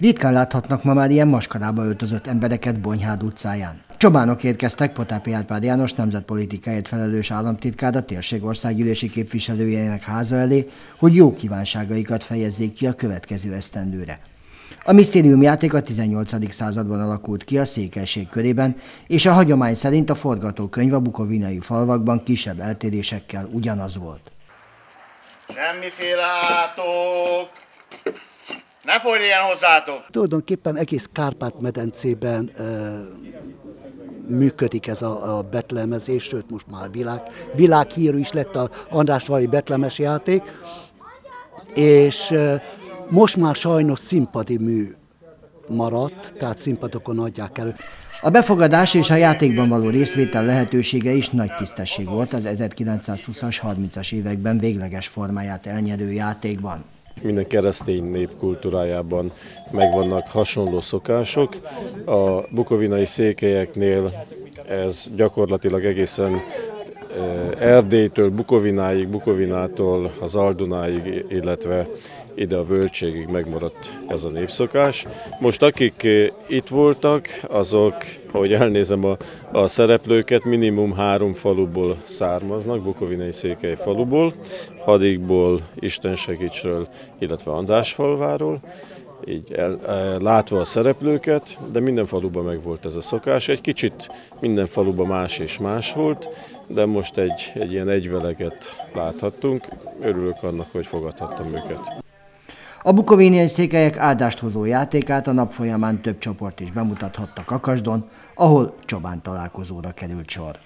Ritkán láthatnak ma már ilyen maskarába öltözött embereket Bonyhád utcáján. Csobánok érkeztek Potápi Árpád János nemzetpolitikáért felelős államtitkár a térség országgyűlési képviselőjének háza elé, hogy jó kívánságaikat fejezzék ki a következő esztendőre. A misztérium játék a 18. században alakult ki a székelség körében, és a hagyomány szerint a forgatókönyv a bukovinai falvakban kisebb eltérésekkel ugyanaz volt. Semmiféle átok! Ne forduljon hozzátok! Tulajdonképpen egész Kárpát-medencében működik ez a, a betlemezés, sőt most már világ, világhírű is lett a Andrásvali betlemes játék, és most már sajnos színpadi mű maradt, tehát színpadokon adják elő. A befogadás és a játékban való részvétel lehetősége is nagy tisztesség volt az 1920-as, 30-as években végleges formáját elnyerő játékban. Minden keresztény nép kultúrájában megvannak hasonló szokások. A bukovinai székelyeknél ez gyakorlatilag egészen Erdélytől Bukovináig, Bukovinától az Aldunáig, illetve ide a völgységig megmaradt ez a népszokás. Most akik itt voltak, azok, ahogy elnézem a, a szereplőket, minimum három faluból származnak, Bukovinai Székely faluból, Hadikból, Istensegítsről, illetve Andásfalváról így el, el, látva a szereplőket, de minden faluban meg volt ez a szokás. Egy kicsit minden faluban más és más volt, de most egy, egy ilyen egyveleget láthattunk. Örülök annak, hogy fogadhattam őket. A bukovéniai székelyek áldást hozó játékát a nap folyamán több csoport is bemutathatta Kakasdon, ahol csobán találkozóra került sor.